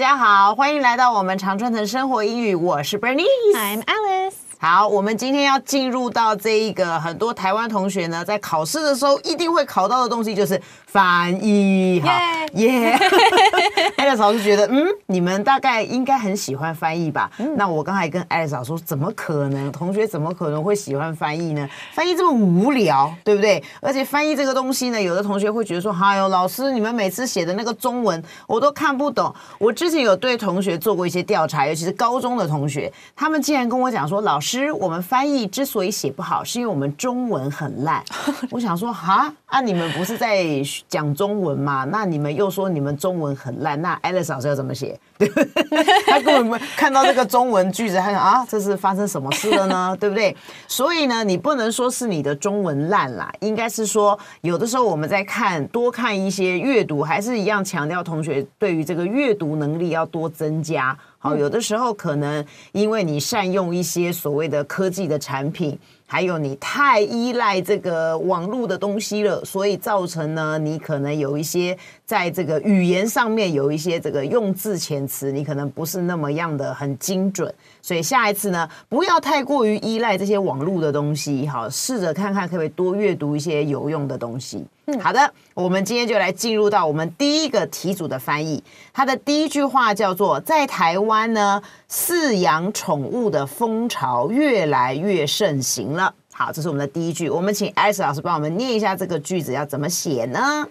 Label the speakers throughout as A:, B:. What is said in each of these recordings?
A: 大家好，欢迎来到我们常春藤生活英语，我是 Bernice。
B: I'm Alice.
A: 好，我们今天要进入到这一个很多台湾同学呢，在考试的时候一定会考到的东西，就是翻译。好，耶！Alice 老师觉得，嗯，你们大概应该很喜欢翻译吧？那我刚才跟 Alice 老师说，怎么可能？同学怎么可能会喜欢翻译呢？翻译这么无聊，对不对？而且翻译这个东西呢，有的同学会觉得说，哎呦，老师，你们每次写的那个中文我都看不懂。我之前有对同学做过一些调查，尤其是高中的同学，他们竟然跟我讲说，老师。师，我们翻译之所以写不好，是因为我们中文很烂。我想说，哈啊，你们不是在讲中文吗？那你们又说你们中文很烂，那 Alice 老师要怎么写？对不对？他根本看到这个中文句子，他想啊，这是发生什么事了呢？对不对？所以呢，你不能说是你的中文烂啦，应该是说有的时候我们在看多看一些阅读，还是一样强调同学对于这个阅读能力要多增加。好，有的时候可能因为你善用一些所谓的科技的产品，还有你太依赖这个网络的东西了，所以造成呢，你可能有一些在这个语言上面有一些这个用字遣词，你可能不是那么样的很精准。所以下一次呢，不要太过于依赖这些网络的东西，好，试着看看可不可以多阅读一些有用的东西。好的，我们今天就来进入到我们第一个题组的翻译。它的第一句话叫做：在台湾呢，饲养宠物的风潮越来越盛行了。好，这是我们的第一句。我们请 Alice 老师帮我们念一下这个句子要怎么写呢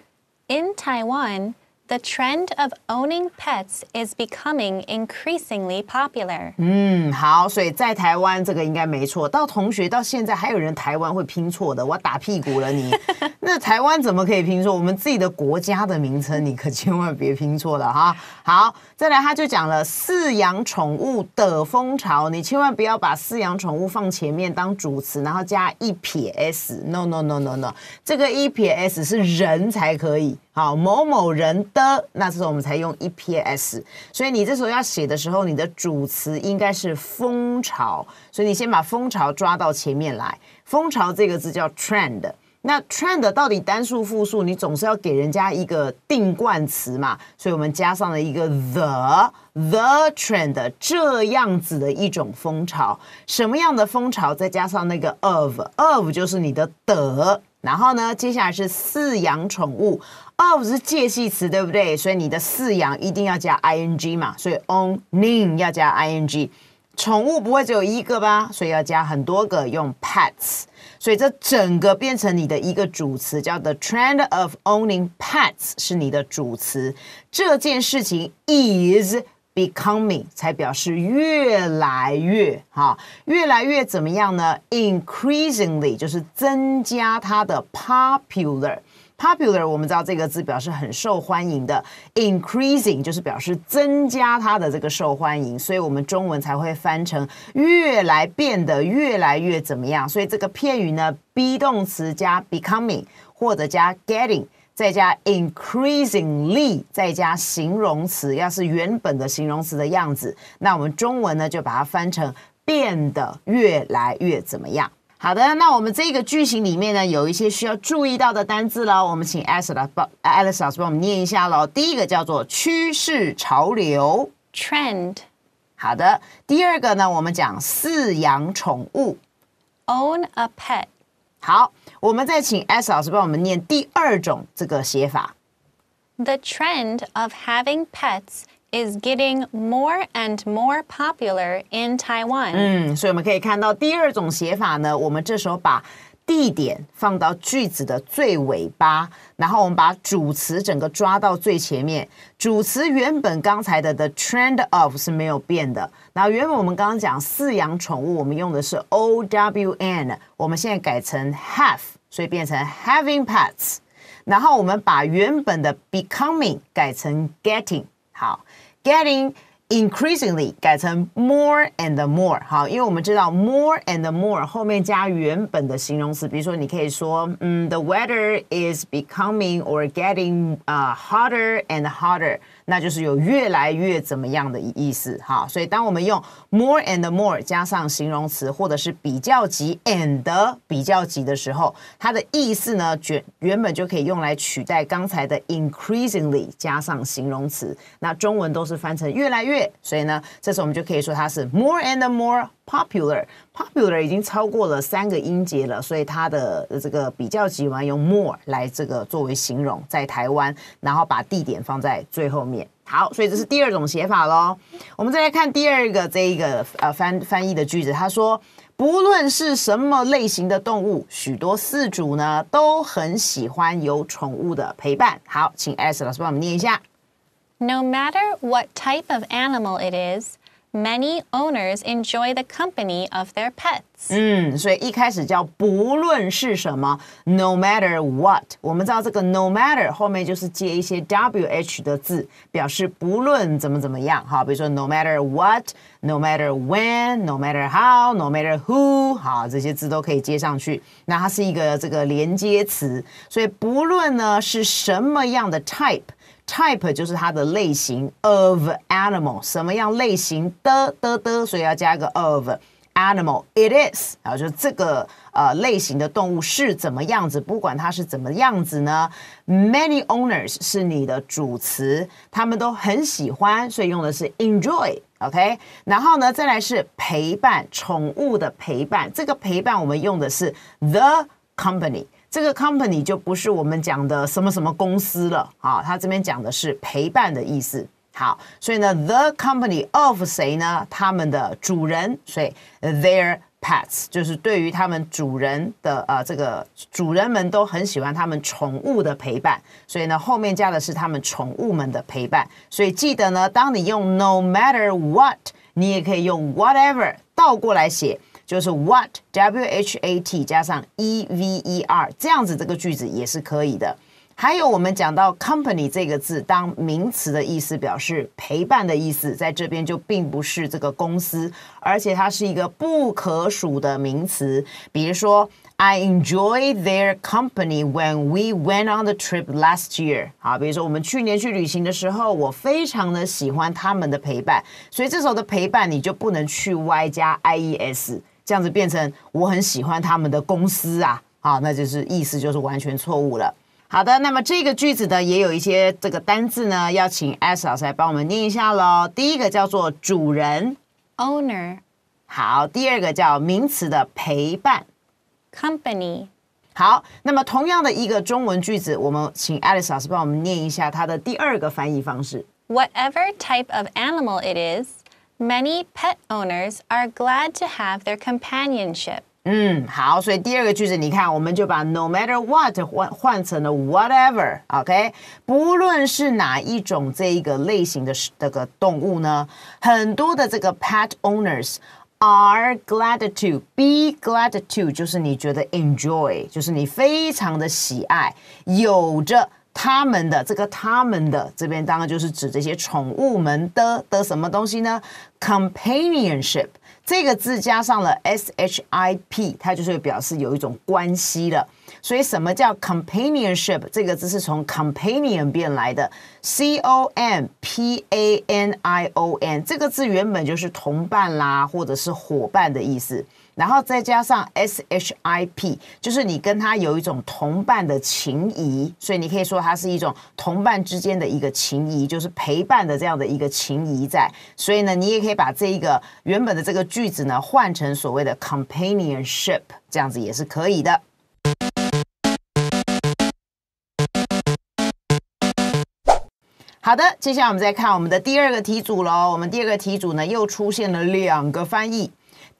B: In Taiwan, the trend of owning pets is becoming increasingly popular.
A: 嗯，好，所以在台湾这个应该没错。到同学到现在还有人台湾会拼错的，我打屁股了你。那台湾怎么可以拼错？我们自己的国家的名称，你可千万别拼错了哈。好，再来他就讲了饲养宠物的风潮，你千万不要把饲养宠物放前面当主词，然后加一撇 s。No no no no no，这个一撇 s 是人才可以。好，某某人的，那这时候我们才用一撇 s。所以你这时候要写的时候，你的主词应该是蜂巢，所以你先把蜂巢抓到前面来。蜂巢这个字叫 trend。那 trend 到底单数复数，你总是要给人家一个定冠词嘛，所以我们加上了一个 the the trend 这样子的一种风潮，什么样的风潮？再加上那个 of of 就是你的的，然后呢，接下来是饲养宠物，of 是介系词，对不对？所以你的饲养一定要加 ing 嘛，所以 owning 要加 ing，宠物不会只有一个吧？所以要加很多个，用 pets。所以这整个变成你的一个主词，叫 the trend of owning pets 是你的主词。这件事情 is becoming 才表示越来越哈，越来越怎么样呢？increasingly 就是增加它的 popular。popular 我们知道这个字表示很受欢迎的，increasing 就是表示增加它的这个受欢迎，所以我们中文才会翻成越来变得越来越怎么样。所以这个片语呢，be 动词加 becoming 或者加 getting，再加 increasingly，再加形容词，要是原本的形容词的样子，那我们中文呢就把它翻成变得越来越怎么样。好的，那我们这个句型里面呢，有一些需要注意到的单字喽。我们请 Alice 老帮 Alice 老师帮我们念一下喽。第一个叫做趋势潮流
B: Trend.
A: 好的，第二个呢，我们讲饲养宠物。
B: Own a pet.
A: 好，我们再请 S 老师帮我们念第二种这个写法。
B: The trend of having pets is getting more and more popular in Taiwan.
A: 嗯，所以我们可以看到第二种写法呢，我们这时候把 地点放到句子的最尾巴，然后我们把主词整个抓到最前面。主词原本刚才的 the trend of 是没有变的，然后原本我们刚刚讲饲养宠物，我们用的是 o w n，我们现在改成 have，所以变成 having pets。然后我们把原本的 becoming 改成 getting，好，getting。Increasingly 改成 more and more 好，因为我们知道 more and more 后面加原本的形容词，比如说你可以说，嗯，the weather is becoming or getting 啊、uh, hotter and hotter。那就是有越来越怎么样的意思哈。所以当我们用 more and more 加上形容词，或者是比较级 and 比较级的时候，它的意思呢，原原本就可以用来取代刚才的 increasingly 加上形容词。那中文都是翻成越来越，所以呢，这时候我们就可以说它是 more and more popular。popular 已经超过了三个音节了，所以它的这个比较级我们用 more 来这个作为形容，在台湾，然后把地点放在最后面。好，所以这是第二种写法喽。我们再来看第二个这一个呃翻翻译的句子，他说，不论是什么类型的动物，许多饲主呢都很喜欢有宠物的陪伴。好，请 S 老师帮我们念一下。
B: No matter what type of animal it is, many owners enjoy the company of their pets.
A: 嗯，所以一开始叫不论是什么，no matter what。我们知道这个 no matter 后面就是接一些 wh 的字，表示不论怎么怎么样。好，比如说 no matter what，no matter when，no matter how，no matter who，好，这些字都可以接上去。那它是一个这个连接词，所以不论呢是什么样的 type。 Type 就是它的类型，of animal 什么样类型的的的，所以要加一个 of animal it is，然后就这个呃类型的动物是怎么样子，不管它是怎么样子呢？Many owners 是你的主词，他们都很喜欢，所以用的是 enjoy，OK？然后呢，再来是陪伴宠物的陪伴，这个陪伴我们用的是 the company。这个 company 就不是我们讲的什么什么公司了啊，它这边讲的是陪伴的意思。好，所以呢，the company of 谁呢？他们的主人，所以 their pets 就是对于他们主人的呃这个主人们都很喜欢他们宠物的陪伴，所以呢后面加的是他们宠物们的陪伴。所以记得呢，当你用 no matter what，你也可以用 whatever 倒过来写。就是 what w h a t 加上 e v e r 这样子，这个句子也是可以的。还有我们讲到 company 这个字当名词的意思，表示陪伴的意思，在这边就并不是这个公司，而且它是一个不可数的名词。比如说，I enjoyed their company when we went on the trip last year。好，比如说我们去年去旅行的时候，我非常的喜欢他们的陪伴。所以这时候的陪伴你就不能去 y 加 i e s。这样子变成我很喜欢他们的公司啊，好，那就是意思就是完全错误了。好的，那么这个句子呢，也有一些这个单字呢，要请 S 老师来帮我们念一下喽。第一个叫做主人
B: ，owner。
A: 好，第二个叫名词的陪伴
B: ，company。
A: 好，那么同样的一个中文句子，我们请 Alice 老师帮我们念一下它的第二个翻译方式。
B: Whatever type of animal it is。Many pet owners are glad to have their companionship.
A: 嗯，好，所以第二个句子，你看，我们就把 no matter what 换换成了 whatever，OK？不论是哪一种这一个类型的这个动物呢，很多的这个 pet owners are glad to be glad to，就是你觉得 enjoy，就是你非常的喜爱，有着。 他们的这个他们的这边当然就是指这些宠物们的的什么东西呢？companionship 这个字加上了 s h i p，它就是表示有一种关系了。所以什么叫 companionship？这个字是从 companion 变来的，c o m p a n i o n 这个字原本就是同伴啦，或者是伙伴的意思。然后再加上 S H I P，就是你跟他有一种同伴的情谊，所以你可以说它是一种同伴之间的一个情谊，就是陪伴的这样的一个情谊在。所以呢，你也可以把这一个原本的这个句子呢换成所谓的 companionship，这样子也是可以的。好的，接下来我们再看我们的第二个题组喽。我们第二个题组呢又出现了两个翻译。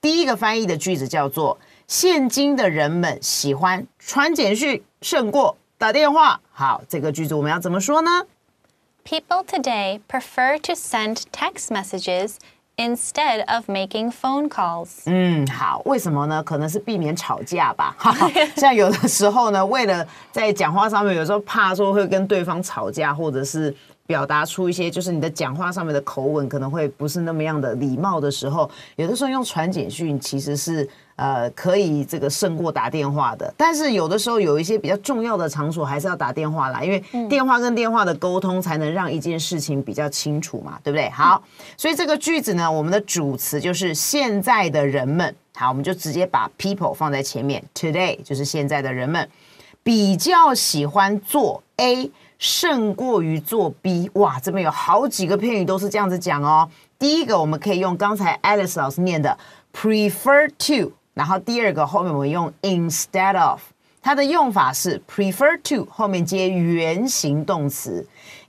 A: 第一个翻译的句子叫做：“现今的人们喜欢传简讯胜过打电话。”好，这个句子我们要怎么说呢
B: ？People today prefer to send text messages instead of making phone calls。
A: 嗯，好，为什么呢？可能是避免吵架吧。像有的时候呢，为了在讲话上面，有时候怕说会跟对方吵架，或者是表达出一些，就是你的讲话上面的口吻可能会不是那么样的礼貌的时候，有的时候用传简讯其实是呃可以这个胜过打电话的。但是有的时候有一些比较重要的场所还是要打电话啦，因为电话跟电话的沟通才能让一件事情比较清楚嘛，对不对？好，所以这个句子呢，我们的主词就是现在的人们。好，我们就直接把 people 放在前面，today 就是现在的人们比较喜欢做 A 胜过于做 B。哇，这边有好几个片语都是这样子讲哦。第一个我们可以用刚才 Alice 老师念的 prefer to，然后第二个后面我们用 instead of，它的用法是 prefer to 后面接原形动词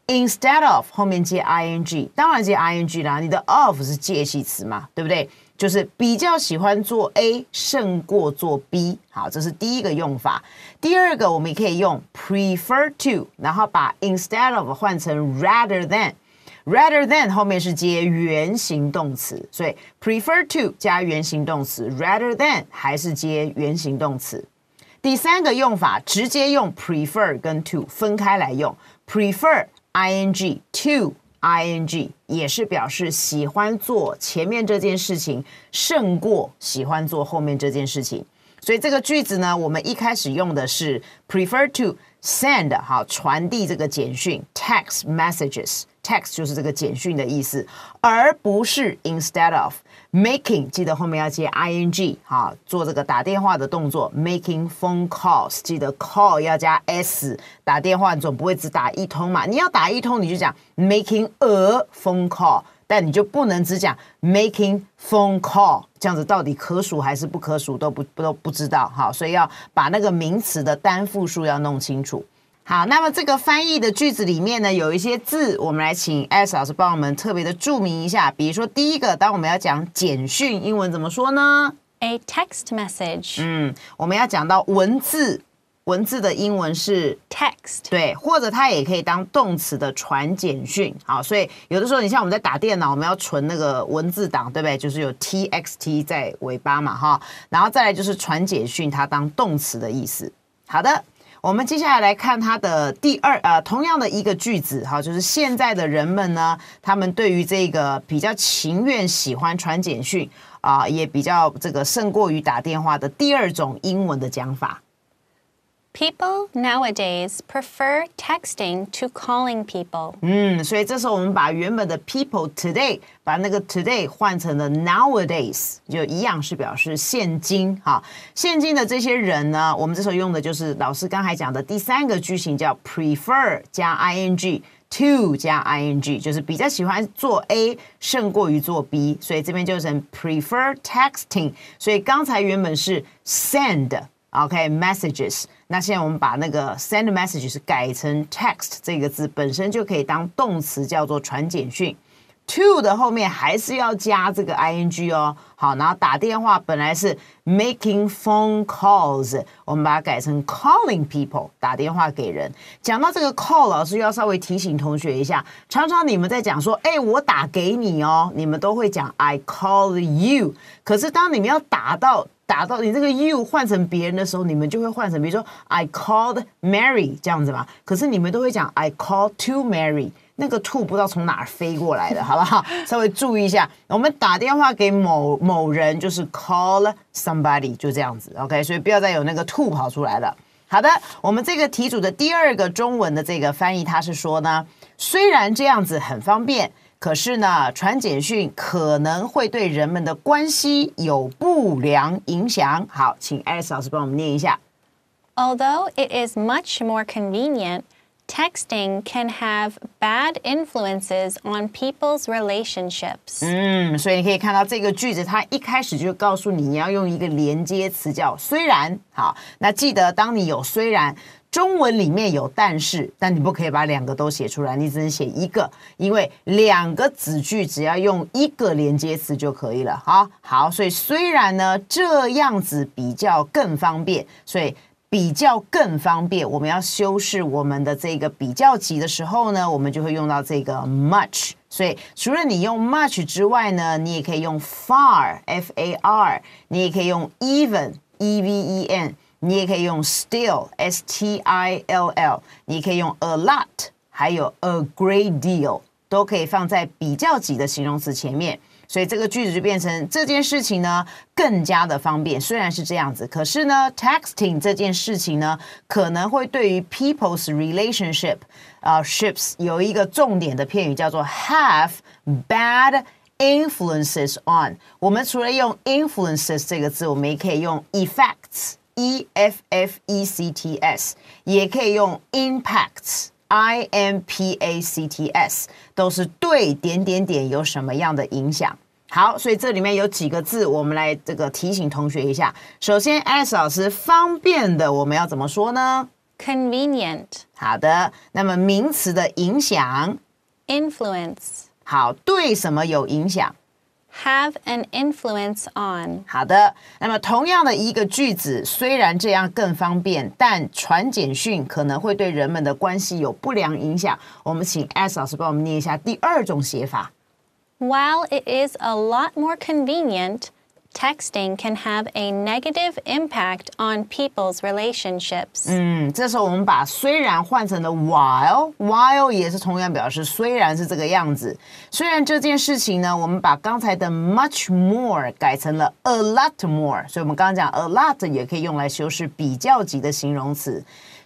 A: ，instead of 后面接 ing，当然接 ing 啦，你的 of 是介系词嘛，对不对？就是比较喜欢做 A 胜过做 B，好，这是第一个用法。第二个，我们也可以用 prefer to，然后把 instead of 换成 rather than，rather than 后面是接原形动词，所以 prefer to 加原形动词，rather than 还是接原形动词。第三个用法，直接用 prefer 跟 to 分开来用，prefer ing to。Ing 也是表示喜欢做前面这件事情胜过喜欢做后面这件事情，所以这个句子呢，我们一开始用的是 prefer to send 好传递这个简讯 text messages text 就是这个简讯的意思，而不是 instead of。Making 记得后面要接 ing 哈，做这个打电话的动作。Making phone calls 记得 call 要加 s，打电话总不会只打一通嘛。你要打一通，你就讲 making a phone call，但你就不能只讲 making phone call，这样子到底可数还是不可数都不都不知道哈。所以要把那个名词的单复数要弄清楚。好，那么这个翻译的句子里面呢，有一些字，我们来请 S 老师帮我们特别的注明一下。比如说第一个，当我们要讲简讯，英文怎么说呢
B: ？A text message。
A: 嗯，我们要讲到文字，文字的英文是
B: text。
A: 对，或者它也可以当动词的传简讯。好，所以有的时候你像我们在打电脑，我们要存那个文字档，对不对？就是有 txt 在尾巴嘛，哈。然后再来就是传简讯，它当动词的意思。好的。我们接下来来看它的第二呃，同样的一个句子哈，就是现在的人们呢，他们对于这个比较情愿喜欢传简讯啊，也比较这个胜过于打电话的第二种英文的讲法。
B: People nowadays prefer texting to calling people。
A: 嗯，所以这时候我们把原本的 people today 把那个 today 换成了 nowadays，就一样是表示现今哈。现今的这些人呢，我们这时候用的就是老师刚才讲的第三个句型，叫 prefer 加 ing to 加 ing，就是比较喜欢做 A 胜过于做 B，所以这边就成 prefer texting。所以刚才原本是 send。 OK messages，那现在我们把那个 send messages 改成 text 这个字，本身就可以当动词，叫做传简讯。to 的后面还是要加这个 ing 哦。好，然后打电话本来是 making phone calls，我们把它改成 calling people，打电话给人。讲到这个 call，老师要稍微提醒同学一下，常常你们在讲说，哎，我打给你哦，你们都会讲 I call you，可是当你们要打到打到你这个 you 换成别人的时候，你们就会换成，比如说 I called Mary 这样子嘛。可是你们都会讲 I called to Mary，那个 to 不知道从哪儿飞过来的，好不好？稍微注意一下。我们打电话给某某人就是 call somebody，就这样子。OK，所以不要再有那个 to 跑出来了。好的，我们这个题组的第二个中文的这个翻译，它是说呢，虽然这样子很方便。可是呢，传简讯可能会对人们的关系有不良影响。好，请艾斯老师帮我们念一下。
B: Although it is much more convenient, texting can have bad influences on people's relationships.
A: 嗯，所以你可以看到这个句子，它一开始就告诉你，你要用一个连接词叫“虽然”。好，那记得当你有“虽然”。中文里面有但是，但你不可以把两个都写出来，你只能写一个，因为两个子句只要用一个连接词就可以了。好，好，所以虽然呢这样子比较更方便，所以比较更方便，我们要修饰我们的这个比较级的时候呢，我们就会用到这个 much。所以除了你用 much 之外呢，你也可以用 far，f a r，你也可以用 even，e v e n。你也可以用 still，s t i l l，你可以用 a lot 还有 a great deal 都可以放在比较级的形容词前面。所以这个句子就变成这件事情呢更加的方便。虽然是这样子，可是呢，texting 这件事情呢可能会对于 people's relationship 啊 ships 有一个重点的片语叫做 have bad influences on。我们除了用 influences 这个字，我们也可以用 effects E f f e c t s，也可以用 impacts。I M P A C T S 都是对点点点有什么样的影响？好，所以这里面有几个字，我们来这个提醒同学一下。首先，S 老师方便的，我们要怎么说呢
B: ？Convenient。
A: 好的，那么名词的影响
B: ？Influence。
A: 好，对什么有影响
B: ？have an influence on。
A: 好的，那么同样的一个句子，虽然这样更方便，但传简讯可能会对人们的关系有不良影响。我们请 S 老师帮我们念一下第二种写法。
B: While it is a lot more convenient texting can have a negative impact on people's relationships.
A: 嗯，这时候我们把虽然换成了 while，while 也是同样表示虽然是这个样子。虽然这件事情呢，我们把刚才的 much more 改成了 a lot more，所以我们刚刚讲 a lot 也可以用来修饰比较级的形容词。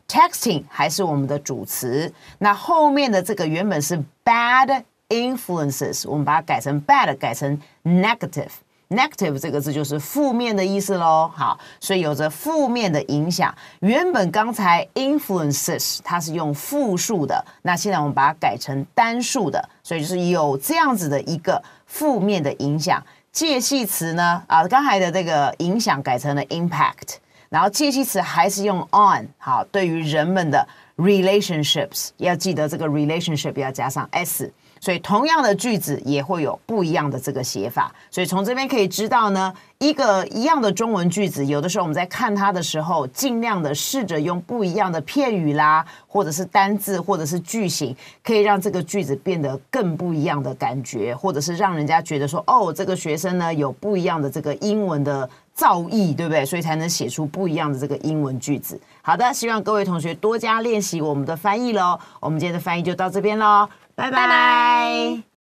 A: Texting 还是我们的主词，那后面的这个原本是 bad influences，我们把它改成 bad，改成 negative。 Negative 这个字就是负面的意思喽。好，所以有着负面的影响。原本刚才 influences 它是用复数的，那现在我们把它改成单数的，所以就是有这样子的一个负面的影响。介系词呢，啊，刚才的这个影响改成了 impact，然后介系词还是用 on。好，对于人们的 relationships，要记得这个 relationship 要加上 s。所以同样的句子也会有不一样的这个写法，所以从这边可以知道呢，一个一样的中文句子，有的时候我们在看它的时候，尽量的试着用不一样的片语啦，或者是单字，或者是句型，可以让这个句子变得更不一样的感觉，或者是让人家觉得说，哦，这个学生呢有不一样的这个英文的造诣，对不对？所以才能写出不一样的这个英文句子。好的，希望各位同学多加练习我们的翻译喽。我们今天的翻译就到这边喽。拜拜。